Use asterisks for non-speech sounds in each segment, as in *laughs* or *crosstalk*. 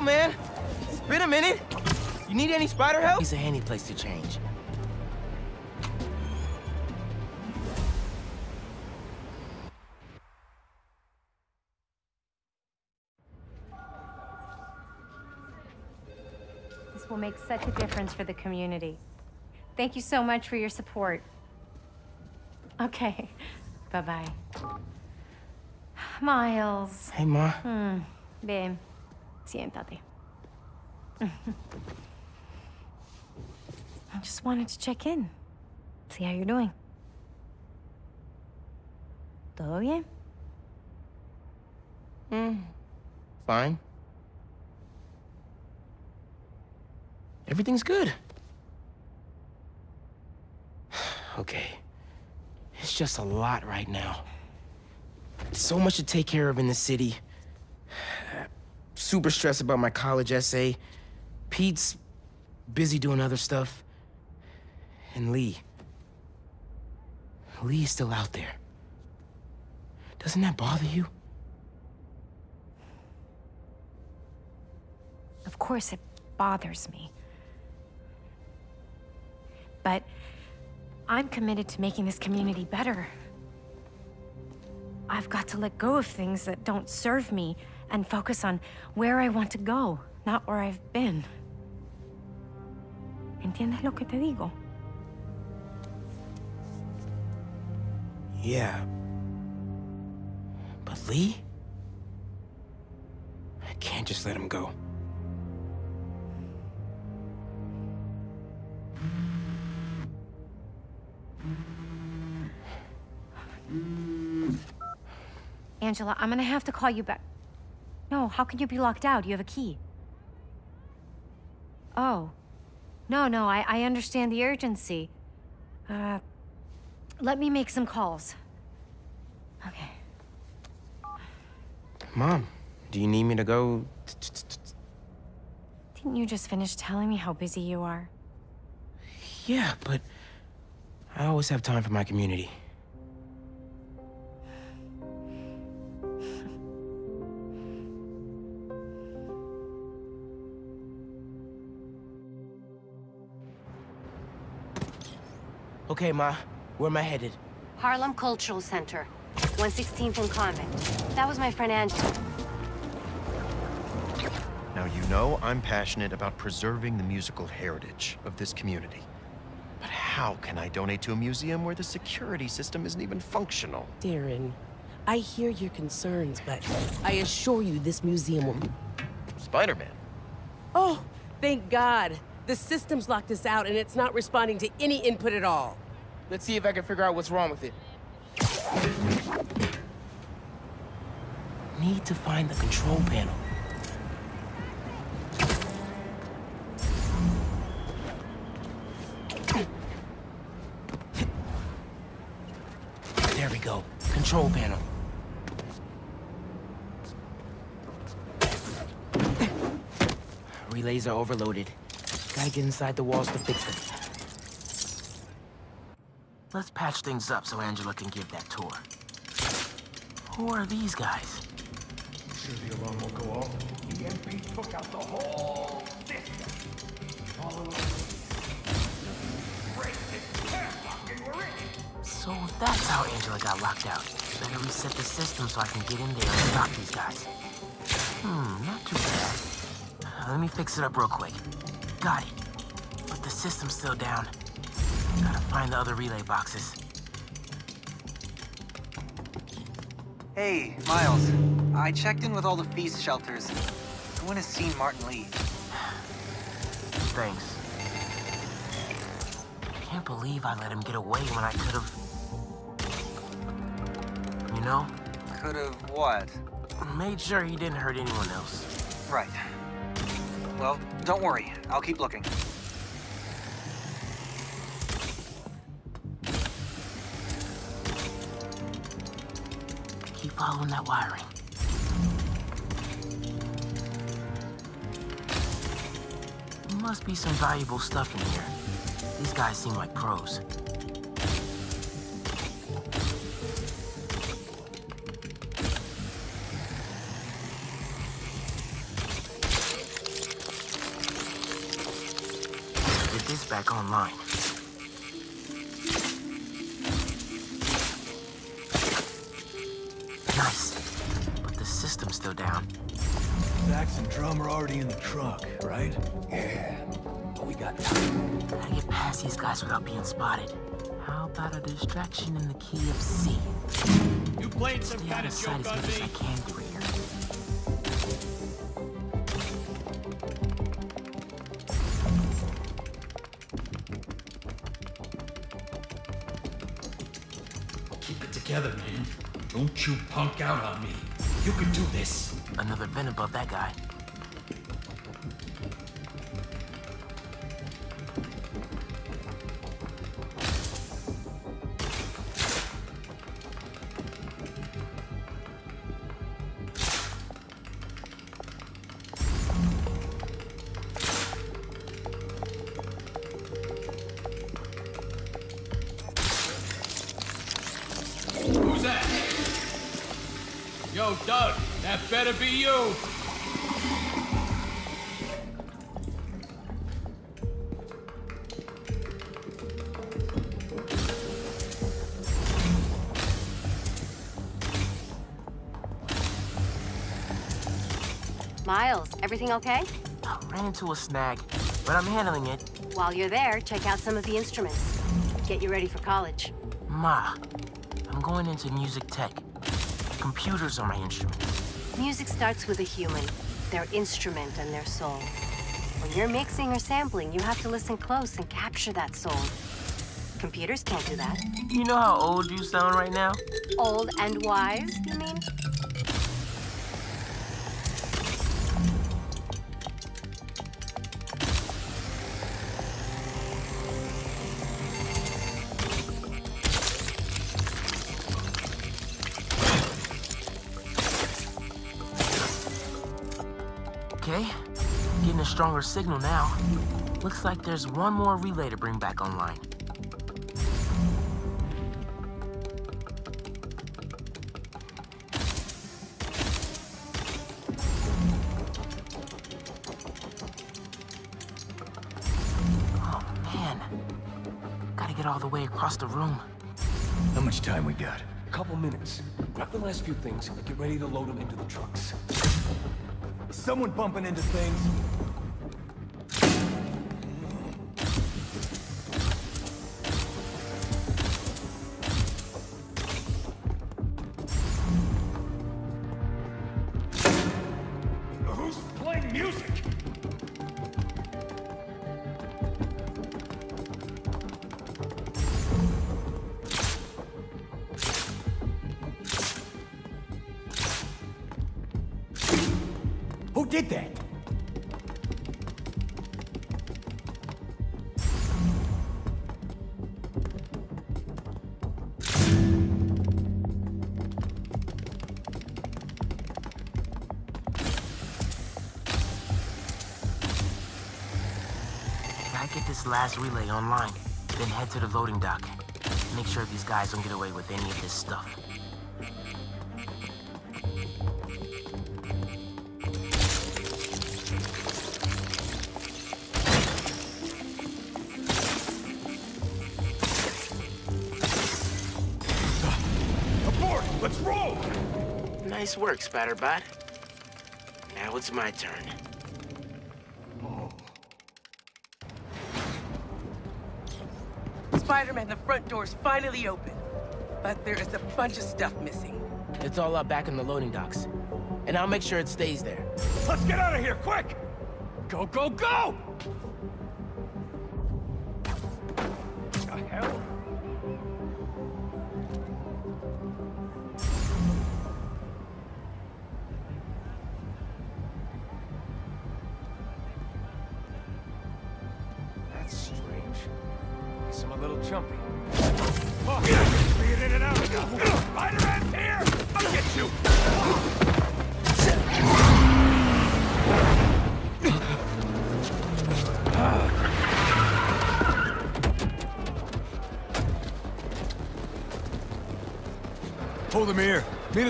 Yo, man. It's been a minute. You need any spider help? It's a handy place to change. This will make such a difference for the community. Thank you so much for your support. Okay. Bye-bye. Miles. Hey, Ma. Hmm. Ven. Siéntate. I just wanted to check in. See how you're doing. ¿Todo bien? Hmm. Fine. Everything's good. *sighs* okay. It's just a lot right now. So much to take care of in the city. Super stressed about my college essay. Pete's busy doing other stuff. And Lee. Lee's still out there. Doesn't that bother you? Of course it bothers me. But I'm committed to making this community better. I've got to let go of things that don't serve me and focus on where I want to go, not where I've been. ¿Entiendes lo que te digo? Yeah. But Lee? I can't just let him go. Angela, I'm gonna have to call you back. No, how can you be locked out? You have a key. Oh. No, no, I, I understand the urgency. Uh, let me make some calls. Okay. Mom, do you need me to go? Didn't you just finish telling me how busy you are? Yeah, but I always have time for my community. Okay, Ma. Where am I headed? Harlem Cultural Center, 116th and Convent. That was my friend Angela. Now, you know I'm passionate about preserving the musical heritage of this community. But how can I donate to a museum where the security system isn't even functional? Darren, I hear your concerns, but I assure you this museum will... Spider-Man. Oh, thank God. The system's locked us out and it's not responding to any input at all. Let's see if I can figure out what's wrong with it. Need to find the control panel. There we go. Control panel. Relays are overloaded. Gotta get inside the walls to fix them. Let's patch things up so Angela can give that tour. Who are these guys? Sure the alarm won't go off. EMP took out the whole system. Follow Break this padlock and we're in. So that's how Angela got locked out. Better reset the system so I can get in there and stop these guys. Hmm, not too bad. Let me fix it up real quick. Got it. But the system's still down. Gotta find the other relay boxes. Hey, Miles. I checked in with all the feast shelters. No one has seen Martin Lee. Thanks. I can't believe I let him get away when I could've... You know? Could've what? Made sure he didn't hurt anyone else. Right. Well, don't worry. I'll keep looking. following that wiring. Must be some valuable stuff in here. These guys seem like pros. Get this back online. Nice. But the system's still down. Sax and drum are already in the truck, right? Yeah. But we got time. Gotta get past these guys without being spotted. How about a distraction in the key of C? You played some Stay kind out of of sight joke as on much as me? I can through here. You punk out on me. You can do this. Another vent above that guy. Everything okay? I Ran into a snag, but I'm handling it. While you're there, check out some of the instruments. Get you ready for college. Ma, I'm going into music tech. Computers are my instrument. Music starts with a human, their instrument and their soul. When you're mixing or sampling, you have to listen close and capture that soul. Computers can't do that. You know how old you sound right now? Old and wise, you mean? Stronger signal now. Looks like there's one more relay to bring back online. Oh man, gotta get all the way across the room. How much time we got? A couple minutes. Grab the last few things and get ready to load them into the trucks. Is someone bumping into things? This last relay online, then head to the loading dock. Make sure these guys don't get away with any of this stuff. Abort! Let's roll! Nice work, Spatterbot. Now it's my turn. Spider-Man, the front door's finally open. But there is a bunch of stuff missing. It's all up back in the loading docks. And I'll make sure it stays there. Let's get out of here, quick! Go, go, go!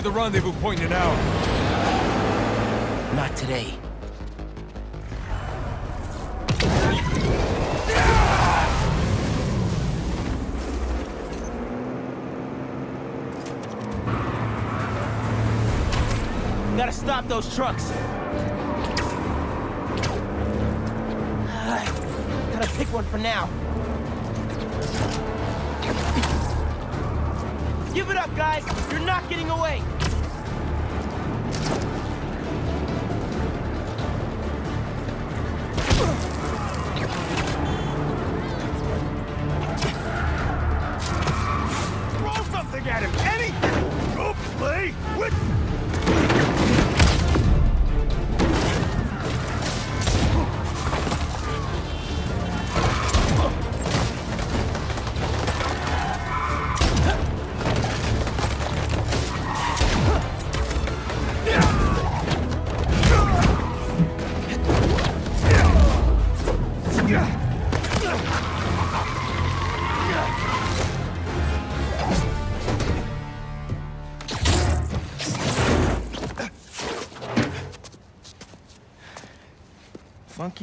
to the rendezvous point in an hour. Not today. Gotta stop those trucks. *sighs* Gotta pick one for now. Give it up, guys! You're not getting away!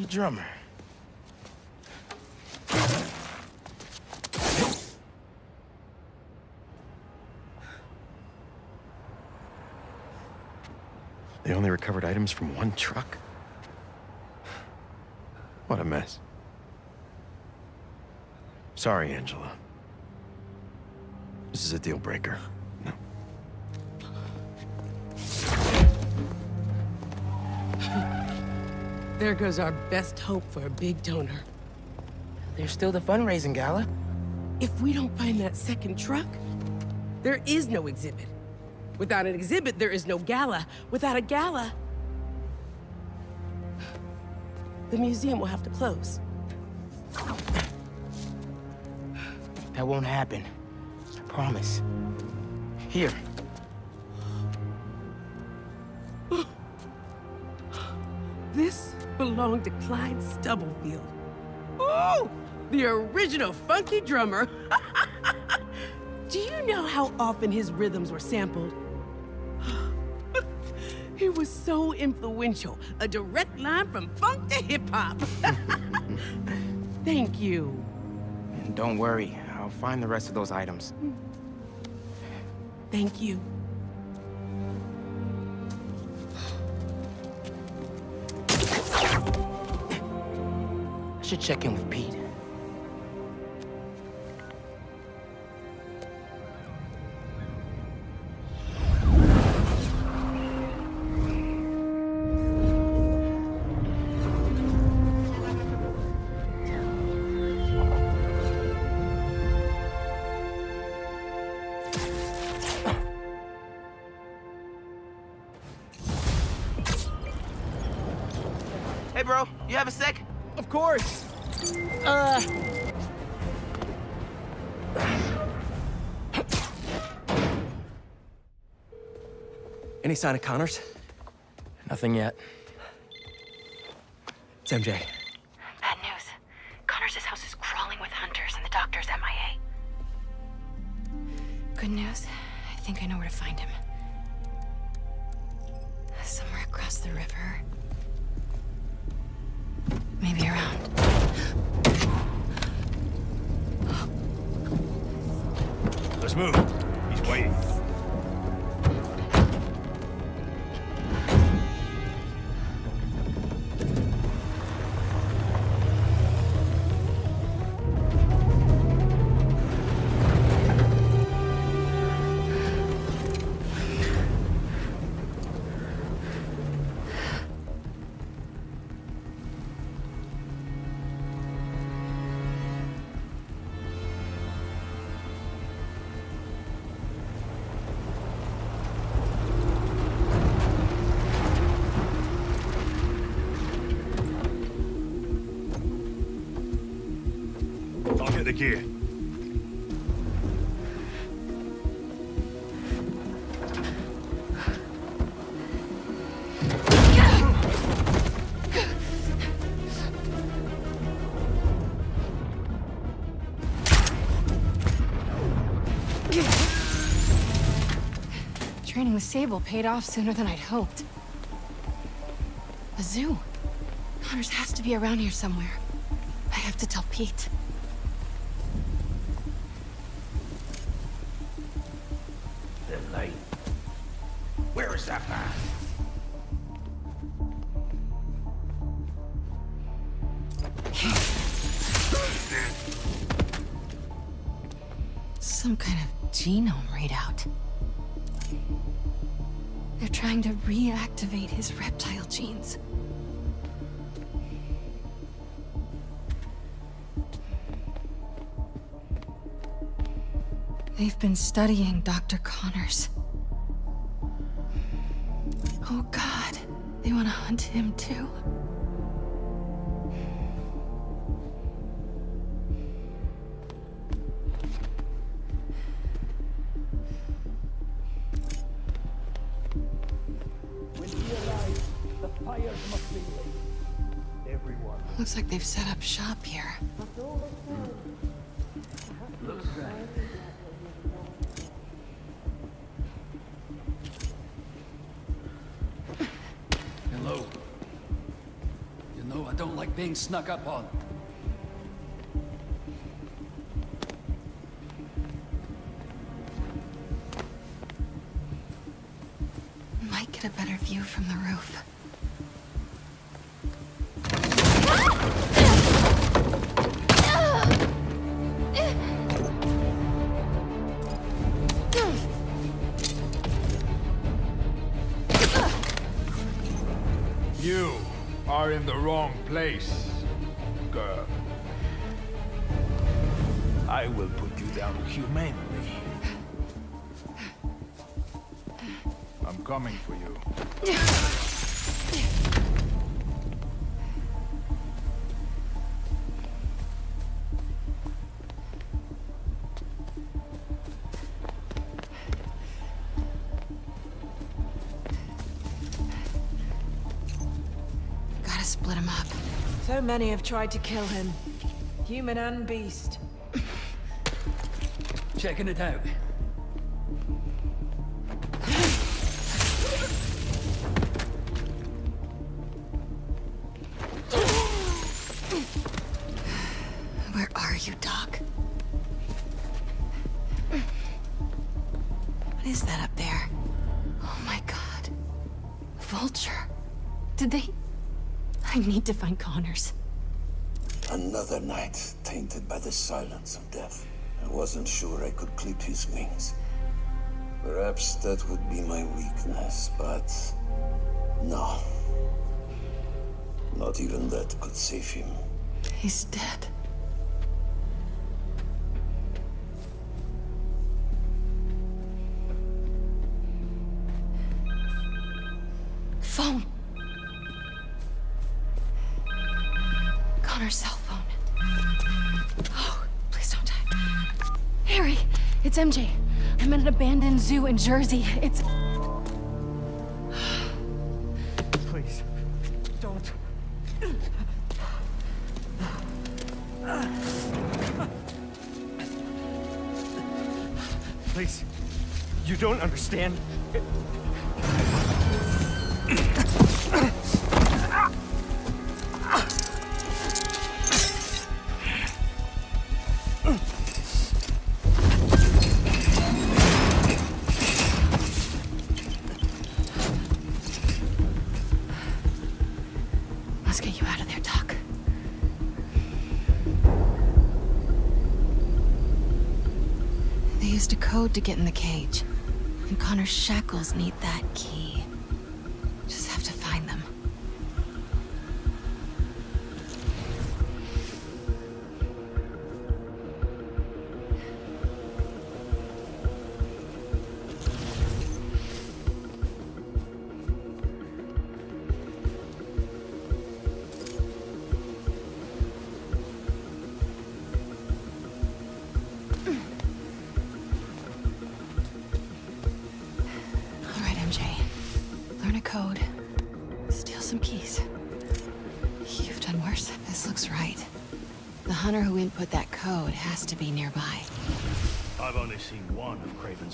Drummer. They only recovered items from one truck? What a mess. Sorry, Angela. This is a deal breaker. There goes our best hope for a big donor. There's still the fundraising gala. If we don't find that second truck, there is no exhibit. Without an exhibit, there is no gala. Without a gala, the museum will have to close. That won't happen. I promise. Here. This belonged to Clyde Stubblefield. Ooh! The original funky drummer. *laughs* Do you know how often his rhythms were sampled? *sighs* he was so influential, a direct line from funk to hip hop. *laughs* Thank you. And don't worry, I'll find the rest of those items. Thank you. Should check in with Pete. Sign of Connors? Nothing yet. It's MJ. Bad news. Connors' house is crawling with hunters, and the doctor's MIA. Good news. I think I know where to find him. Somewhere across the river. Maybe around. Let's move. Gear. Training with Sable paid off sooner than I'd hoped. A zoo. Connors has to be around here somewhere. Some kind of genome readout. They're trying to reactivate his reptile genes. They've been studying Dr. Connors. Oh god, they want to hunt him too. When he arrives, the fires must be laid. Everyone. Looks like they've set up shop here. Snuck up on. Might get a better view from the roof. I'm coming for you. Gotta split him up. So many have tried to kill him. Human and beast. Checking it out. Connors. Another night tainted by the silence of death. I wasn't sure I could clip his wings. Perhaps that would be my weakness, but no. Not even that could save him. He's dead. In Jersey. It's... Please, don't. Please, you don't understand. Code to get in the cage. And Connor's shackles need that key.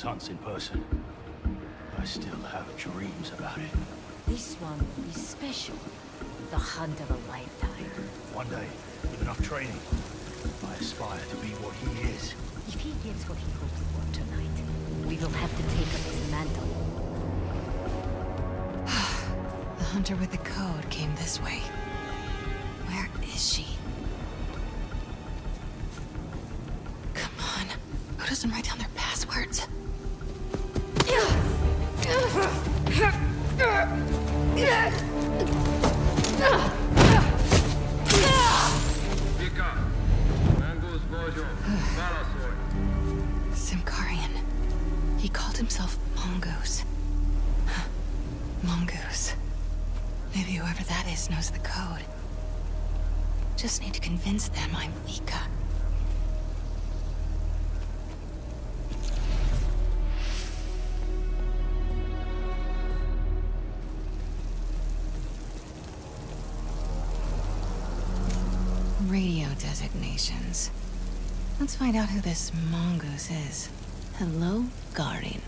Of hunts in person. I still have dreams about it. This one will be special. The hunt of a lifetime. One day, with enough training, I aspire to be what he is. If he gets what he hopes for tonight, we will have to take up his mantle. *sighs* The hunter with the code came this way. Where is she? Come on. Go to doesn't write find out who this mongoose is. Hello, Garin.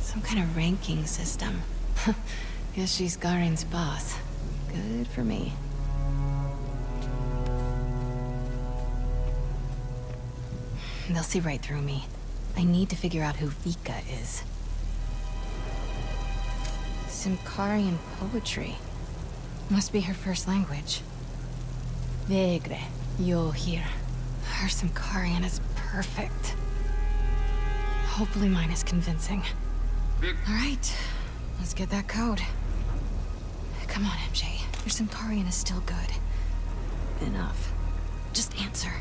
Some kind of ranking system. *laughs* Guess she's Garin's boss. Good for me. They'll see right through me. I need to figure out who Vika is. Symkarian poetry. Must be her first language. Vegre, yo hear. Her Symkarian is perfect. Hopefully mine is convincing. Alright, let's get that code. Come on, MJ. Your Symkarian is still good. Enough. Just answer.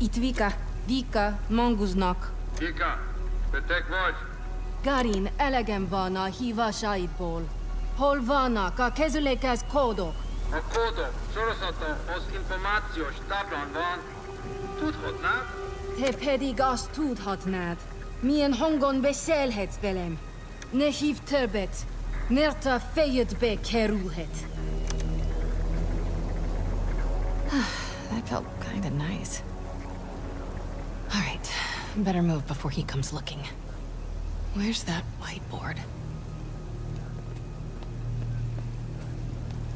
Itvika, Vika, Vika, Manguznak. Vika, beteg vagy? Garin, elegem van a hívásaidból. Hol vannak a kezülékhez kódok? A kódok sorozata az információs táblán van. Tudhatnád? Te pedig azt tudhatnád. Milyen hangon beszélhetsz velem. Ne hív többet, mert a fejedbe kerülhet. *sighs* that felt kinda nice. Alright, better move before he comes looking. Where's that whiteboard?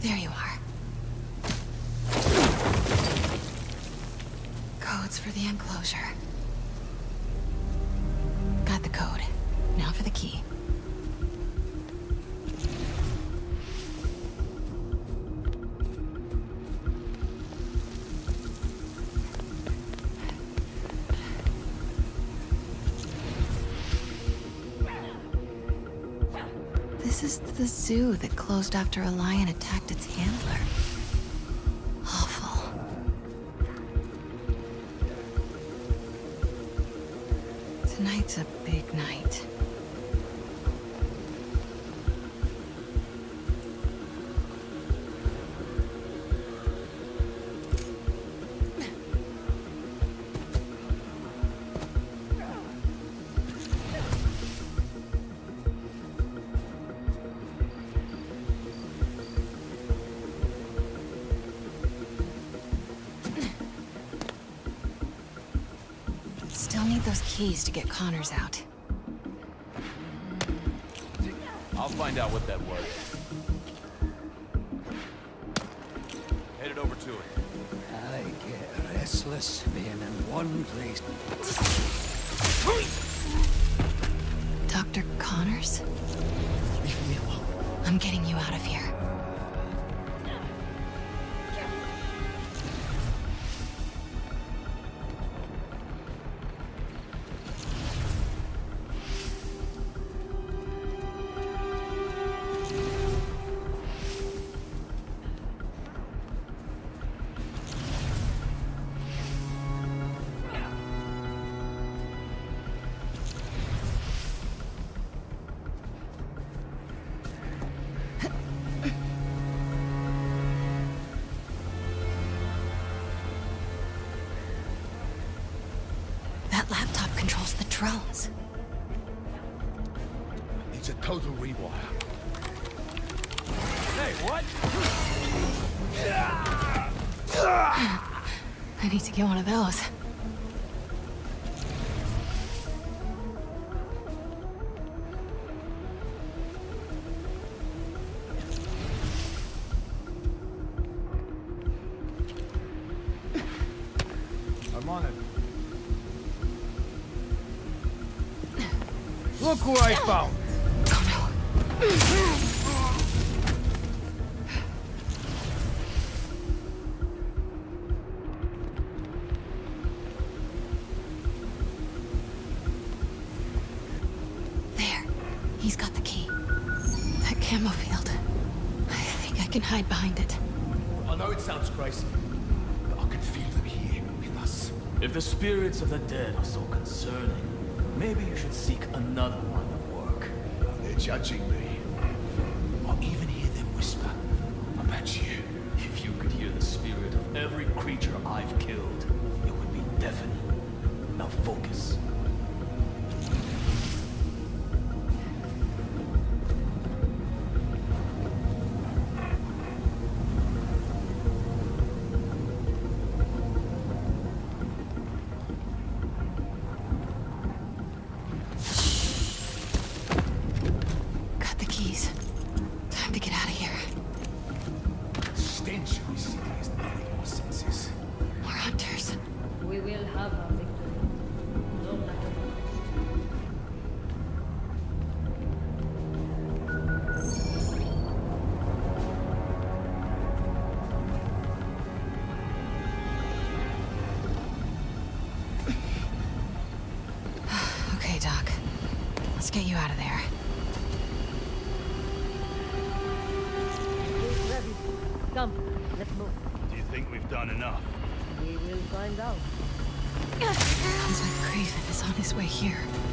There you are. Codes for the enclosure. Got the code. Now for the key. The zoo that closed after a lion attacked its handler. Still need those keys to get Connors out. I'll find out what that was. Headed over to it. I get restless being in one place. Dr. Connors? Leave me alone. I'm getting you out of here. who I found. He's got the key. That camo field. I think I can hide behind it. I know it sounds crazy, but I can feel them here with us. If the spirits of the dead are so concerning, maybe you should seek another Já me. fire.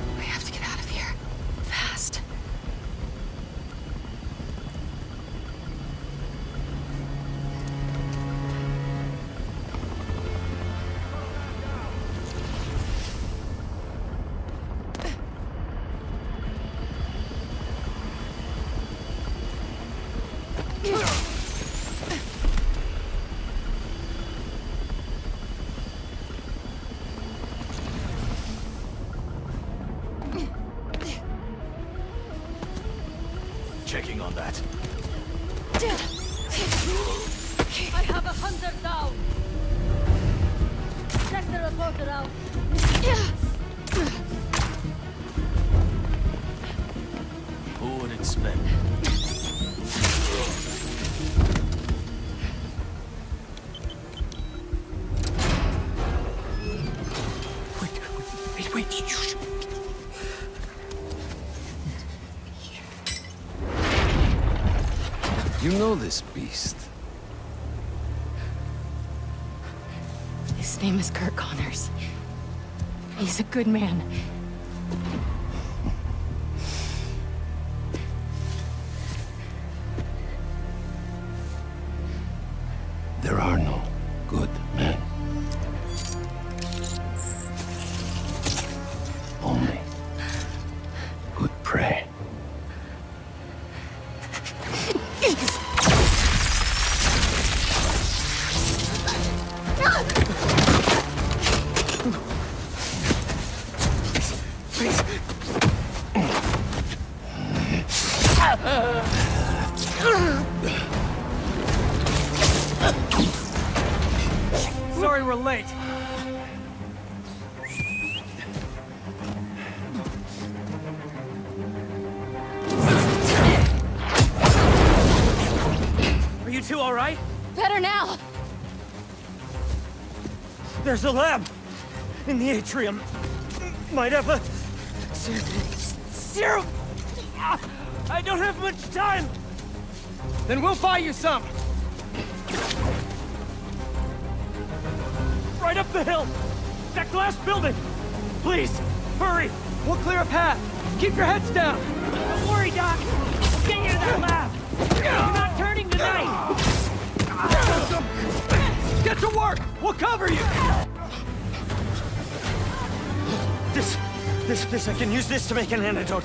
this beast? His name is Kurt Connors. He's a good man. the lab. In the atrium. Might have a... Serum. Ah, I don't have much time! Then we'll buy you some! Right up the hill! That glass building! Please, hurry! We'll clear a path! Keep your heads down! Don't worry, Doc! Get you to that lab! You're not turning tonight! Get to work! We'll cover you! This, this, I can use this to make an antidote.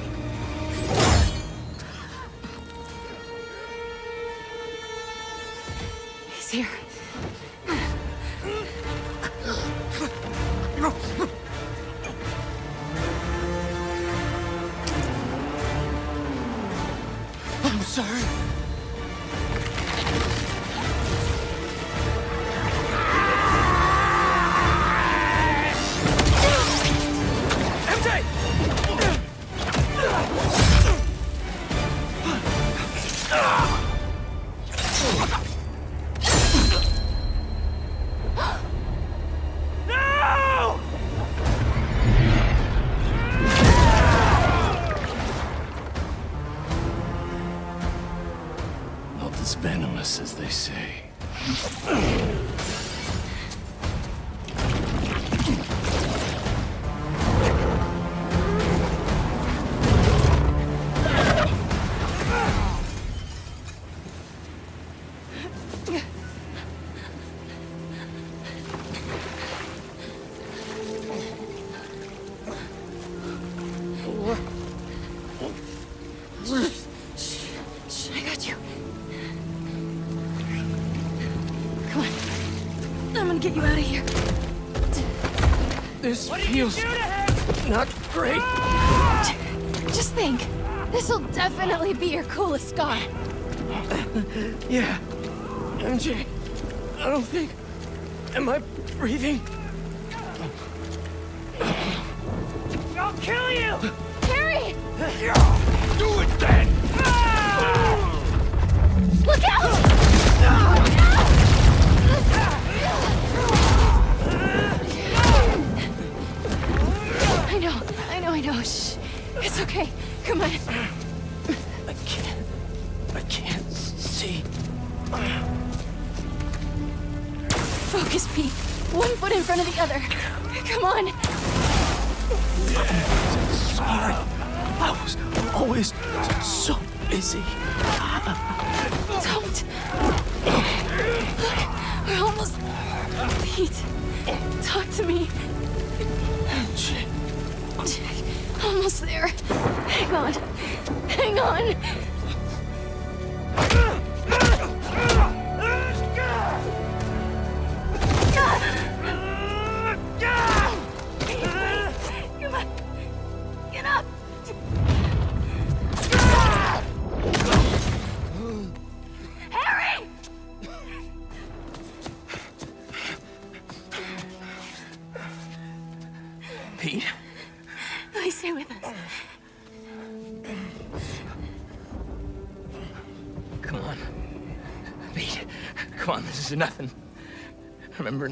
Get you out of here. This feels not great. Just think. This'll definitely be your coolest scar. *laughs* Yeah. MJ, I don't think. Am I breathing? I'll kill you! Harry! *laughs* busy. Don't. Look, we're almost. Pete, talk to me. Almost there. Hang on. Hang on.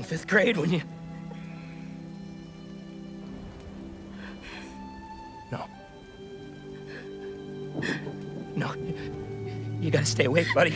In fifth grade when you. No. No. You gotta stay awake, buddy.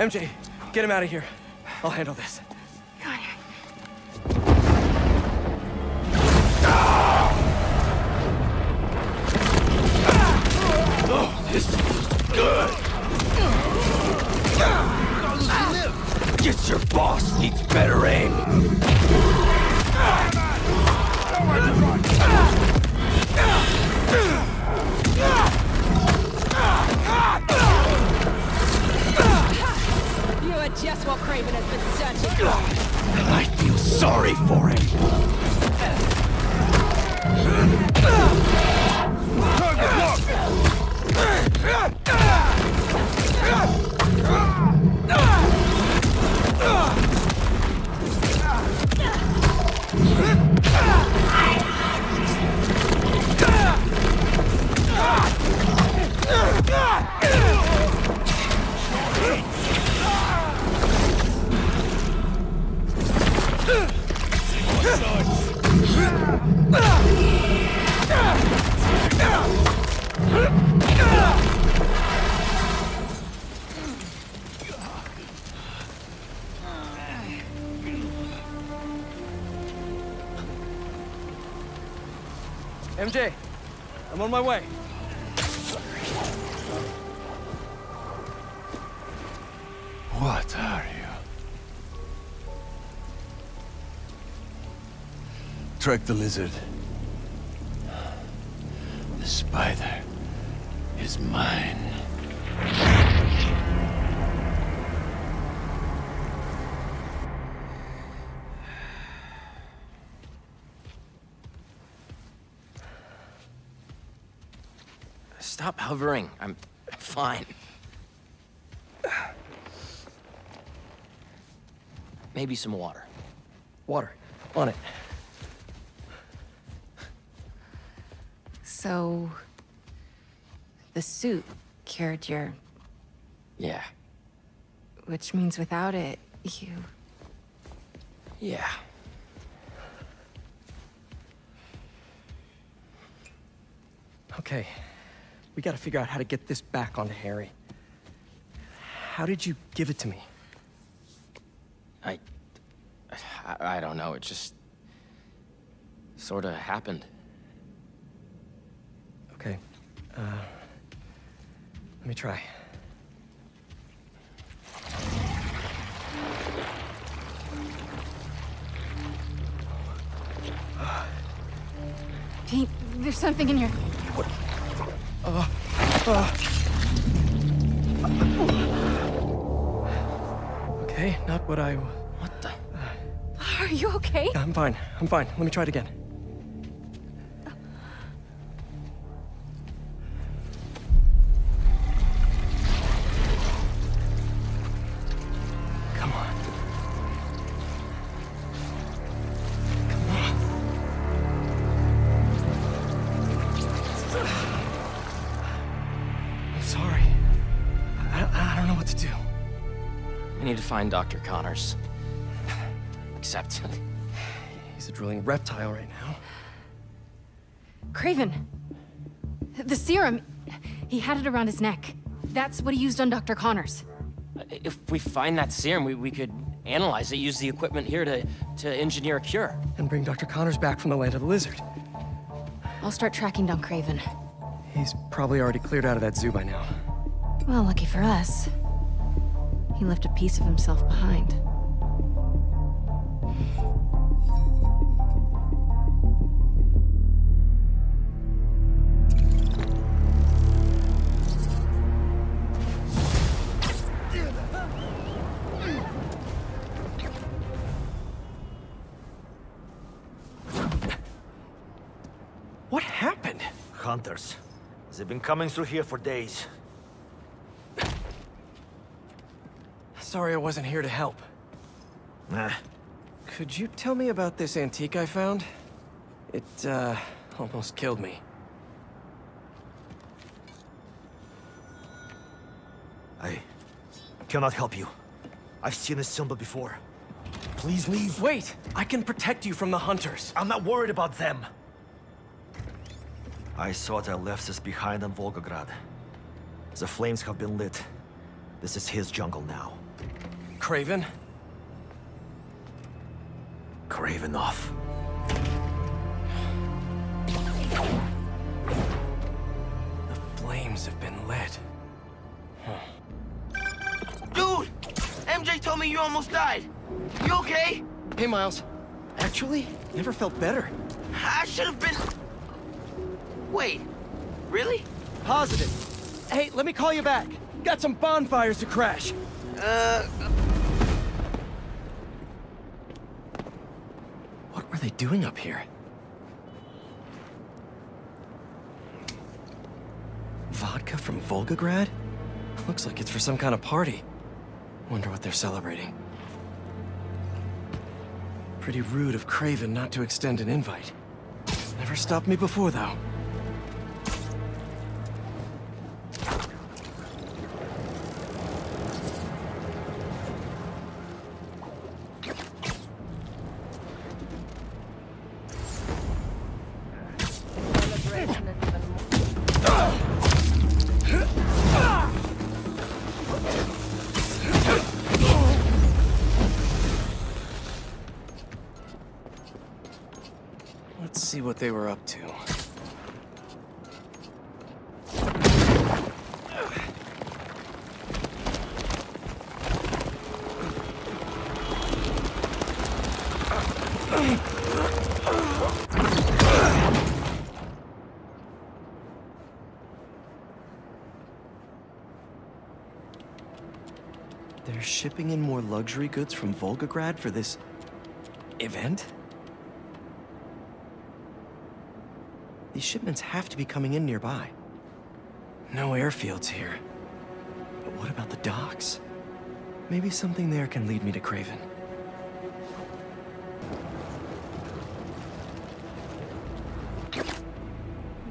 MJ, get him out of here. I'll handle this. MJ, I'm on my way. What are you? Track the lizard. The spider is mine. Stop hovering. I'm fine. Maybe some water. Water. On it. So... The suit cured your... Yeah. Which means without it, you... Yeah. Okay. We gotta figure out how to get this back onto Harry. How did you give it to me? I... I, I don't know, it just... Sorta happened. Okay. Uh... Let me try. Pete, there's something in your... Uh, uh. Okay, not what I... What the... Are you okay? I'm fine. I'm fine. Let me try it again. Find Dr. Connors. Except... He's a drilling reptile right now. Kraven! The serum, he had it around his neck. That's what he used on Dr. Connors. If we find that serum, we, we could analyze it, use the equipment here to, to engineer a cure. And bring Dr. Connors back from the land of the lizard. I'll start tracking down Kraven. He's probably already cleared out of that zoo by now. Well, lucky for us. He left a piece of himself behind. What happened? Hunters. They've been coming through here for days. Sorry I wasn't here to help. Nah. Could you tell me about this antique I found? It, uh, almost killed me. I cannot help you. I've seen this symbol before. Please leave. Wait! I can protect you from the hunters. I'm not worried about them. I thought I left this behind in Volgograd. The flames have been lit. This is his jungle now. Kraven? Kravinoff. The flames have been lit. Dude! MJ told me you almost died. You okay? Hey, Miles. Actually, never felt better. I should have been... Wait. Really? Positive. Hey, let me call you back. Got some bonfires to crash. Uh... Were they doing up here? Vodka from Volgograd? Looks like it's for some kind of party. Wonder what they're celebrating. Pretty rude of Kraven not to extend an invite. Never stopped me before, though. see what they were up to. They're shipping in more luxury goods from Volgograd for this... event? These shipments have to be coming in nearby. No airfields here. But what about the docks? Maybe something there can lead me to Kraven.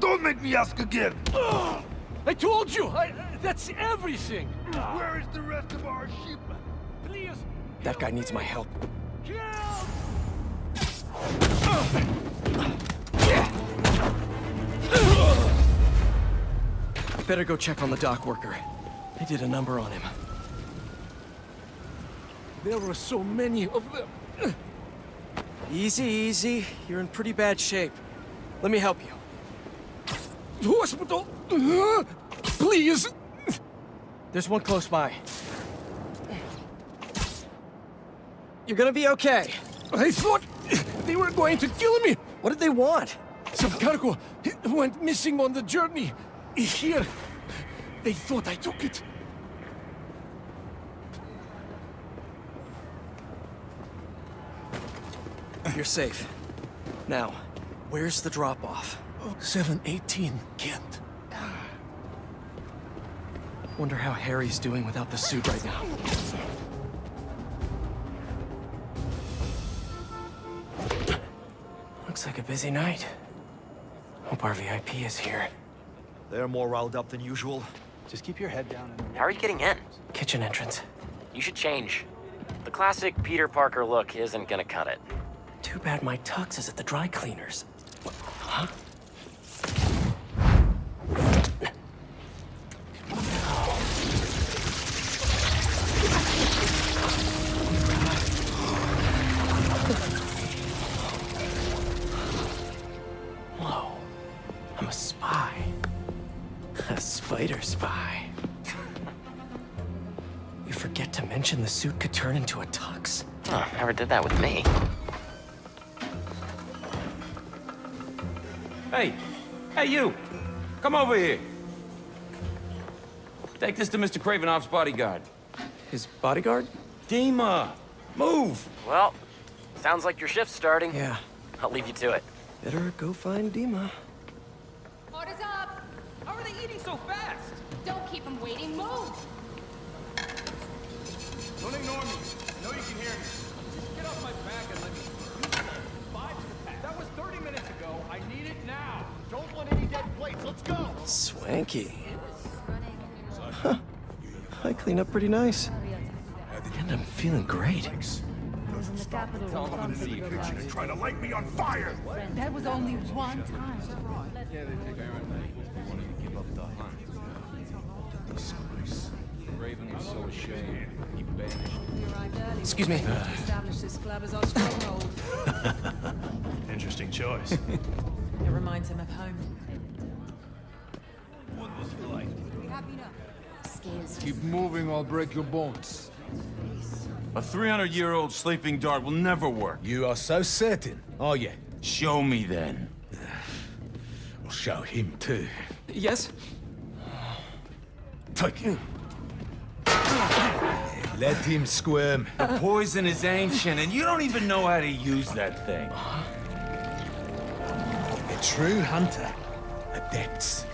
Don't make me ask again! I told you! I, that's everything! Where is the rest of our shipment? Please! That guy needs my help. Better go check on the dock worker. They did a number on him. There were so many of them. Easy, easy. You're in pretty bad shape. Let me help you. Hospital! Please! There's one close by. You're gonna be okay. I thought they were going to kill me! What did they want? Some cargo went missing on the journey. Here. They thought I took it. You're safe. Now, where's the drop-off? 718, Kent. Wonder how Harry's doing without the suit right now. Looks like a busy night. Hope our VIP is here. They're more riled up than usual. Just keep your head down and... How are you getting in? Kitchen entrance. You should change. The classic Peter Parker look isn't gonna cut it. Too bad my tux is at the dry cleaners. Huh? Did that with me. Hey! Hey, you! Come over here! Take this to Mr. Kravinoff's bodyguard. His bodyguard? Dima! Move! Well, sounds like your shift's starting. Yeah. I'll leave you to it. Better go find Dima. Order's up! How are they eating so fast? Don't keep them waiting, move! Don't ignore me. I know you can hear me. Swanky. Huh. I clean up pretty nice. And I'm feeling great. Tell them I'm in the kitchen and trying to light me on fire. That was only one time. Raven was so ashamed. He banished Excuse me. Established this club as our stronghold. Interesting choice. *laughs* It reminds him of home. Keep moving, or I'll break your bones. A 300-year-old sleeping dart will never work. You are so certain, are you? Show me then. *sighs* I'll show him too. Yes? Take him. Let him squirm. The poison is ancient, and you don't even know how to use that thing. A true hunter. Adepts.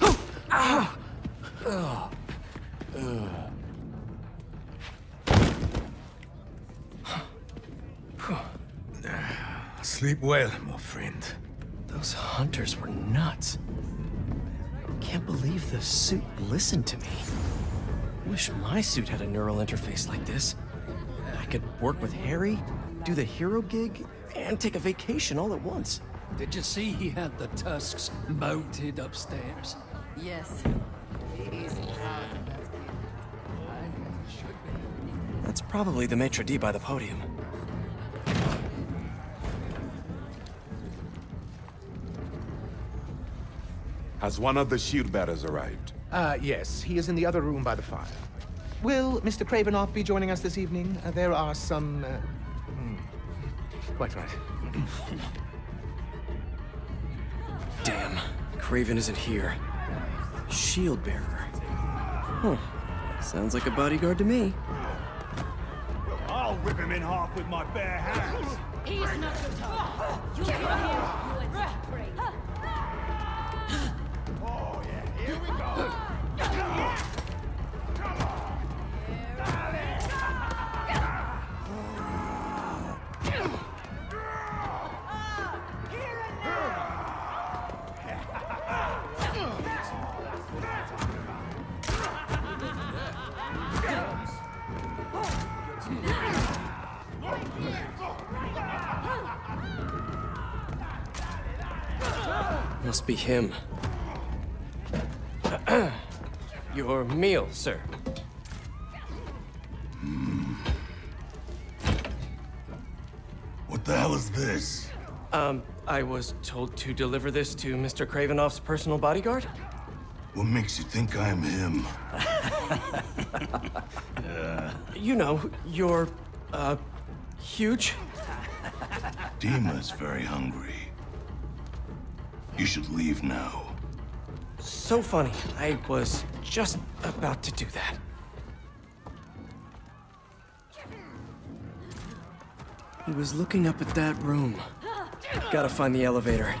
*gasps* Ah! Ugh. Ugh. Sleep well, my friend. Those hunters were nuts. Can't believe the suit listened to me. Wish my suit had a neural interface like this. I could work with Harry, do the hero gig, and take a vacation all at once. Did you see he had the tusks mounted upstairs? Yes. That's probably the maitre d' by the podium. Has one of the shield bearers arrived? Uh, yes. He is in the other room by the fire. Will Mr. Kravinoff be joining us this evening? Uh, there are some uh, hmm, Quite right. Damn, Kraven isn't here. Shield bearer. Huh. Sounds like a bodyguard to me. I'll rip him in half with my bare hands. He's not your dog. You be him. *clears throat* Your meal, sir. What the hell is this? Um, I was told to deliver this to Mr. Kravinoff's personal bodyguard? What makes you think I'm him? *laughs* You know, you're, uh, huge. Dima's very hungry. You should leave now. So funny. I was just about to do that. He was looking up at that room. Gotta find the elevator.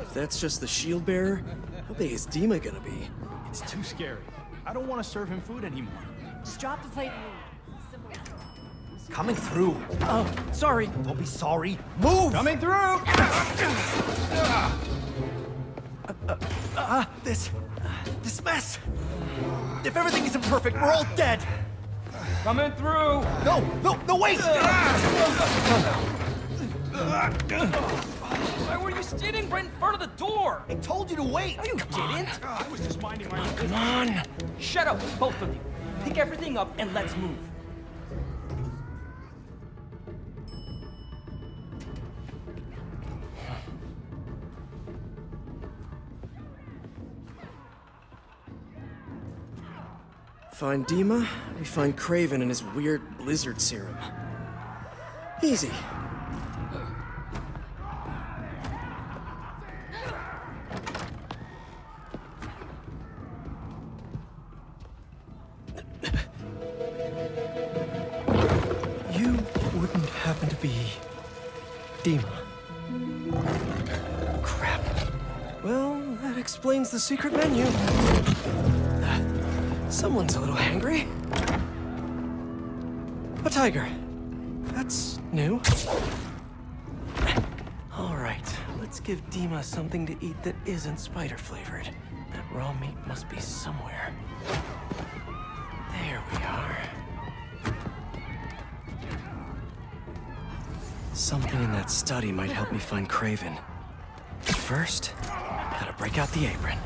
If that's just the shield bearer, how big is Dima gonna be? It's too scary. I don't want to serve him food anymore. Just drop the plate and Coming through. Oh, sorry. Don't be sorry. Move! Coming through! Ah, this... this mess! If everything isn't perfect, we're all dead! Coming through! No, no, no, wait! Why were you standing right in front of the door? I told you to wait! No, you didn't! I was just minding my own Come on! Shut up, both of you. Pick everything up and let's move. Find Dima, we find Kraven and his weird blizzard serum. Easy. You wouldn't happen to be Dima. Crap. Well, that explains the secret menu. Someone's a little hangry. A tiger. That's new. All right, let's give Dima something to eat that isn't spider flavored. That raw meat must be somewhere. There we are. Something in that study might help me find Kraven. First, gotta break out the apron.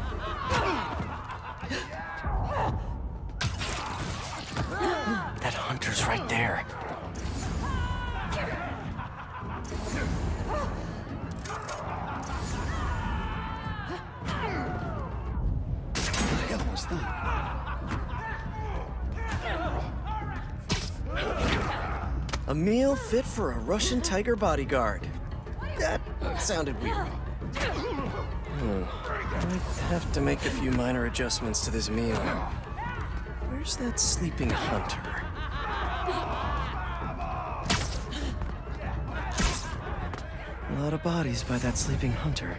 That hunter's right there. A meal fit for a Russian tiger bodyguard. That sounded weird. Hmm. Have to make a few minor adjustments to this meal. Where's that sleeping hunter? A lot of bodies by that sleeping hunter.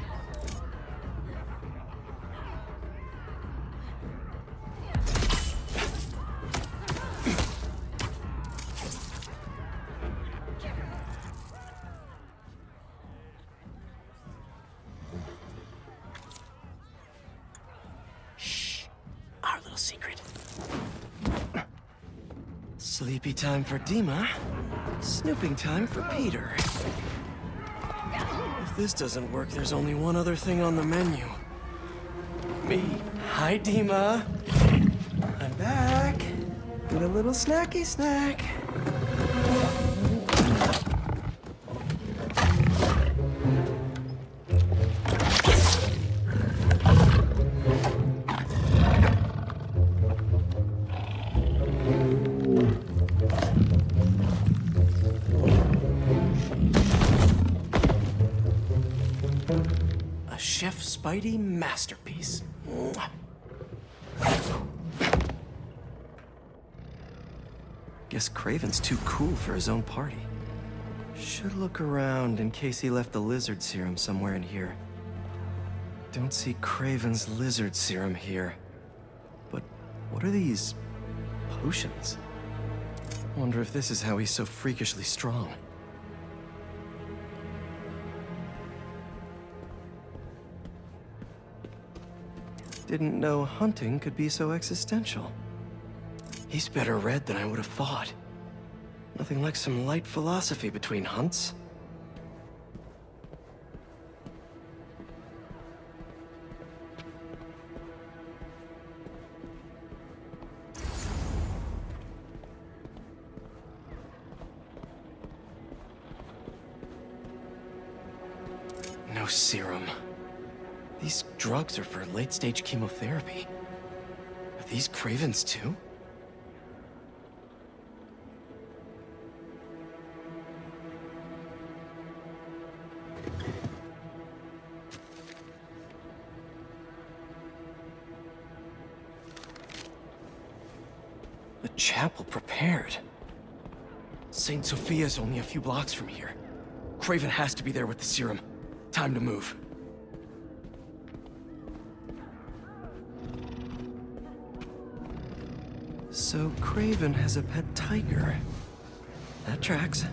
Shh. Our little secret. Sleepy time for Dima. Snooping time for Peter. This doesn't work, there's only one other thing on the menu. Me. Hi, Dima. I'm back. With a little snacky snack. Spidey masterpiece. Guess Kraven's too cool for his own party. Should look around in case he left the lizard serum somewhere in here. Don't see Kraven's lizard serum here. But what are these potions? Wonder if this is how he's so freakishly strong. Didn't know hunting could be so existential. He's better read than I would have thought. Nothing like some light philosophy between hunts. No serum. These drugs are for late-stage chemotherapy. Are these Kravens too? The chapel prepared. Saint Sophia's only a few blocks from here. Kraven has to be there with the serum. Time to move. So Kraven has a pet tiger. That tracks.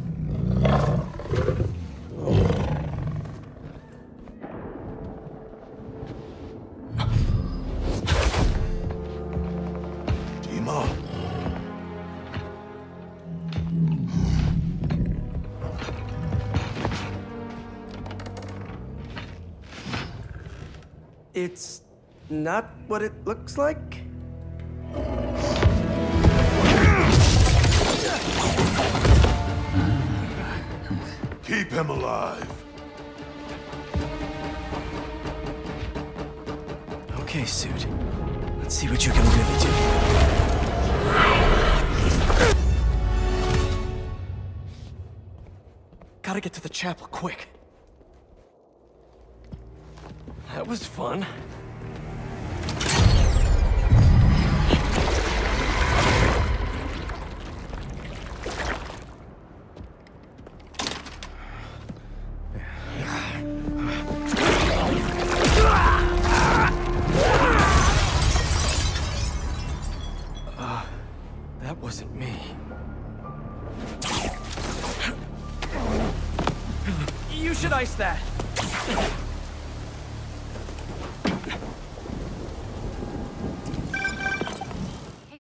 It's not what it looks like? You that.